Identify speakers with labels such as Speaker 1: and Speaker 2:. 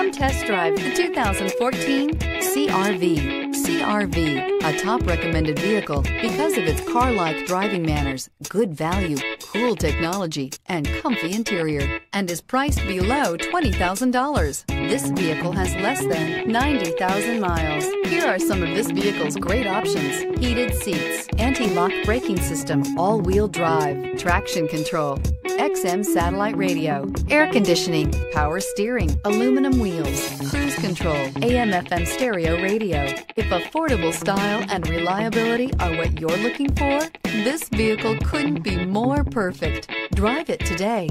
Speaker 1: Come test drive the 2014 CRV. CRV, a top recommended vehicle because of its car like driving manners, good value, cool technology, and comfy interior, and is priced below $20,000. This vehicle has less than 90,000 miles. Here are some of this vehicle's great options heated seats, anti lock braking system, all wheel drive, traction control. XM satellite radio, air conditioning, power steering, aluminum wheels, cruise control, AM FM stereo radio. If affordable style and reliability are what you're looking for, this vehicle couldn't be more perfect. Drive it today.